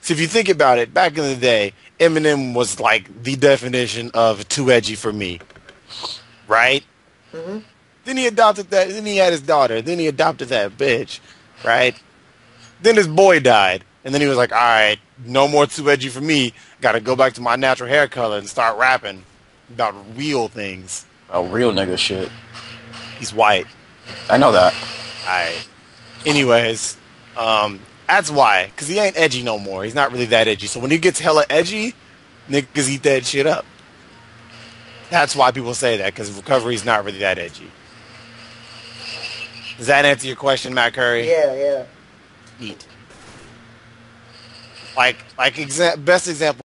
So if you think about it, back in the day, Eminem was like the definition of too edgy for me, right? Mm-hmm. Then he adopted that. Then he had his daughter. Then he adopted that bitch, right? Then his boy died, and then he was like, "All right, no more too edgy for me. Got to go back to my natural hair color and start rapping about real things." Oh, real nigga shit. He's white. I know that. Alright. Anyways, um, that's why. Because he ain't edgy no more. He's not really that edgy. So when he gets hella edgy, niggas eat that shit up. That's why people say that, because recovery's not really that edgy. Does that answer your question, Matt Curry? Yeah, yeah. Neat. Like, like exa- best example